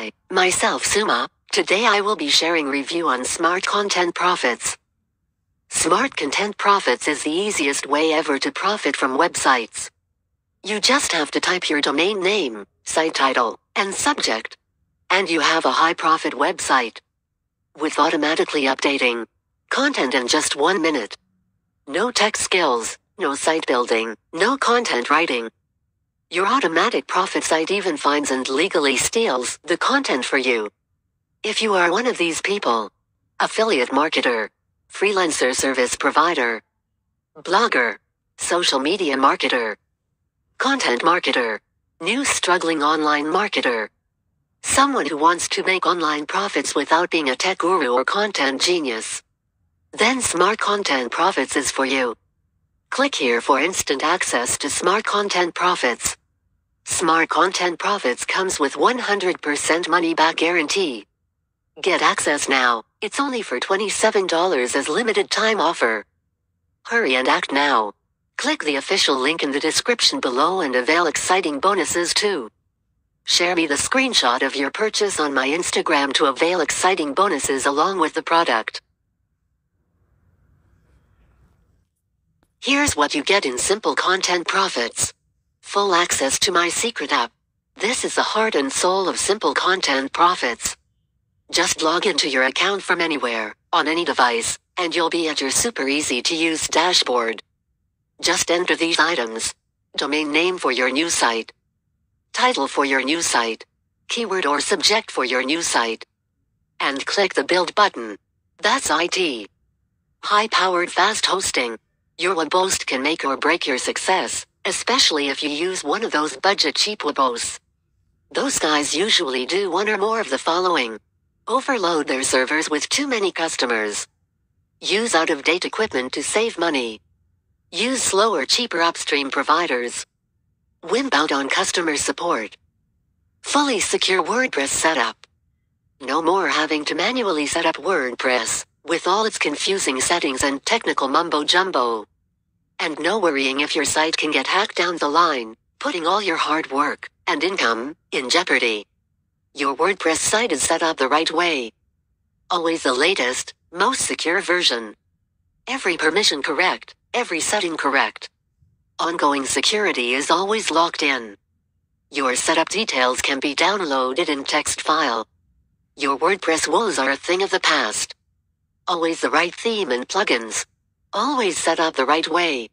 Hi, myself Suma. Today I will be sharing review on Smart Content Profits. Smart Content Profits is the easiest way ever to profit from websites. You just have to type your domain name, site title, and subject. And you have a high profit website. With automatically updating content in just one minute. No tech skills, no site building, no content writing. Your automatic profit site even finds and legally steals the content for you. If you are one of these people, affiliate marketer, freelancer service provider, blogger, social media marketer, content marketer, new struggling online marketer, someone who wants to make online profits without being a tech guru or content genius, then Smart Content Profits is for you. Click here for instant access to Smart Content Profits. Smart Content Profits comes with 100% money back guarantee. Get access now. It's only for $27 as limited time offer. Hurry and act now. Click the official link in the description below and avail exciting bonuses too. Share me the screenshot of your purchase on my Instagram to avail exciting bonuses along with the product. Here's what you get in Simple Content Profits. Full access to my secret app. This is the heart and soul of Simple Content Profits. Just log into your account from anywhere, on any device, and you'll be at your super easy to use dashboard. Just enter these items. Domain name for your new site. Title for your new site. Keyword or subject for your new site. And click the build button. That's IT. High powered fast hosting. Your web host can make or break your success, especially if you use one of those budget cheap web hosts. Those guys usually do one or more of the following. Overload their servers with too many customers. Use out of date equipment to save money. Use slower, cheaper upstream providers. Wimp out on customer support. Fully secure WordPress setup. No more having to manually set up WordPress, with all its confusing settings and technical mumbo jumbo. And no worrying if your site can get hacked down the line, putting all your hard work and income in jeopardy. Your WordPress site is set up the right way. Always the latest, most secure version. Every permission correct, every setting correct. Ongoing security is always locked in. Your setup details can be downloaded in text file. Your WordPress woes are a thing of the past. Always the right theme and plugins. Always set up the right way.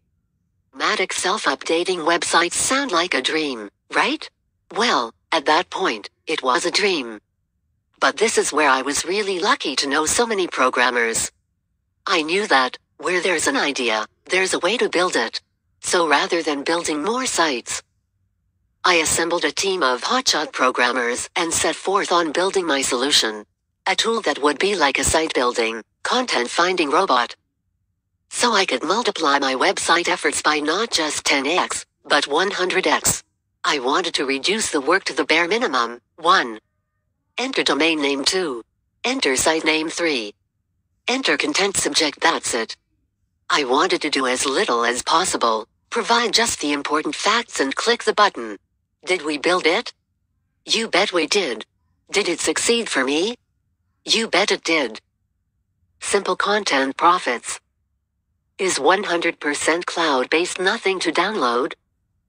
Matic self-updating websites sound like a dream, right? Well, at that point, it was a dream. But this is where I was really lucky to know so many programmers. I knew that, where there's an idea, there's a way to build it. So rather than building more sites, I assembled a team of hotshot programmers and set forth on building my solution. A tool that would be like a site building, content finding robot. So I could multiply my website efforts by not just 10x, but 100x. I wanted to reduce the work to the bare minimum. 1. Enter domain name 2. Enter site name 3. Enter content subject that's it. I wanted to do as little as possible, provide just the important facts and click the button. Did we build it? You bet we did. Did it succeed for me? You bet it did. Simple Content Profits is 100% cloud-based nothing to download,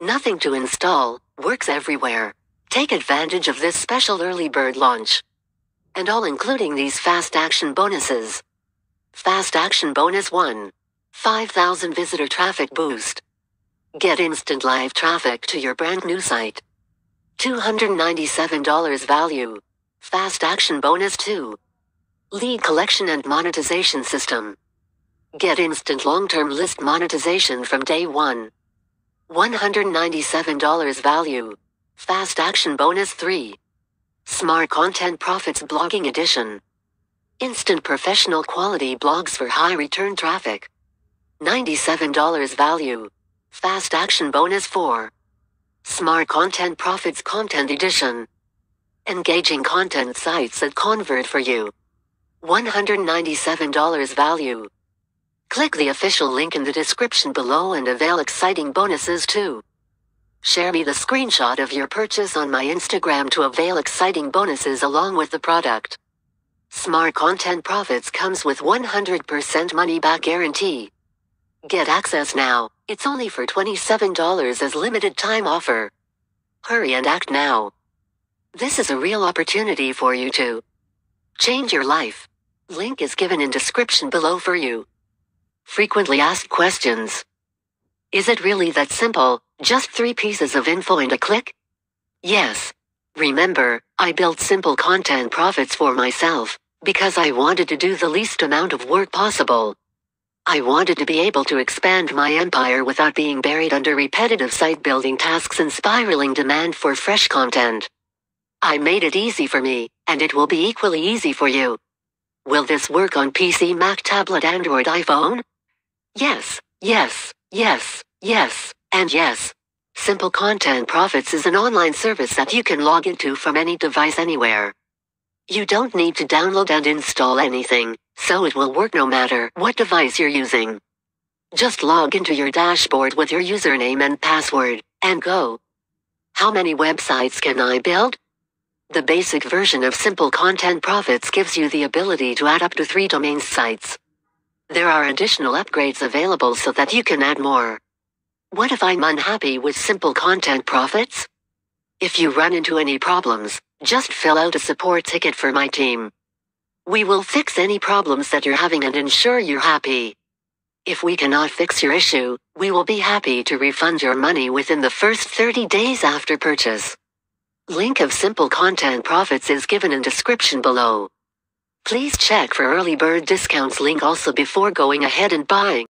nothing to install, works everywhere. Take advantage of this special early bird launch. And all including these fast action bonuses. Fast action bonus 1. 5000 visitor traffic boost. Get instant live traffic to your brand new site. $297 value. Fast action bonus 2. Lead collection and monetization system. Get instant long-term list monetization from day 1. $197 value. Fast action bonus 3. Smart content profits blogging edition. Instant professional quality blogs for high return traffic. $97 value. Fast action bonus 4. Smart content profits content edition. Engaging content sites that convert for you. $197 value. Click the official link in the description below and avail exciting bonuses too. Share me the screenshot of your purchase on my Instagram to avail exciting bonuses along with the product. Smart Content Profits comes with 100% money back guarantee. Get access now. It's only for $27 as limited time offer. Hurry and act now. This is a real opportunity for you to change your life. Link is given in description below for you. Frequently asked questions. Is it really that simple? Just three pieces of info and a click? Yes. Remember, I built simple content profits for myself because I wanted to do the least amount of work possible. I wanted to be able to expand my empire without being buried under repetitive site building tasks and spiraling demand for fresh content. I made it easy for me, and it will be equally easy for you. Will this work on PC, Mac, tablet, Android, iPhone? Yes, yes, yes, yes, and yes. Simple Content Profits is an online service that you can log into from any device anywhere. You don't need to download and install anything, so it will work no matter what device you're using. Just log into your dashboard with your username and password, and go. How many websites can I build? The basic version of Simple Content Profits gives you the ability to add up to three domain sites. There are additional upgrades available so that you can add more. What if I'm unhappy with Simple Content Profits? If you run into any problems, just fill out a support ticket for my team. We will fix any problems that you're having and ensure you're happy. If we cannot fix your issue, we will be happy to refund your money within the first 30 days after purchase. Link of Simple Content Profits is given in description below. Please check for early bird discounts link also before going ahead and buying.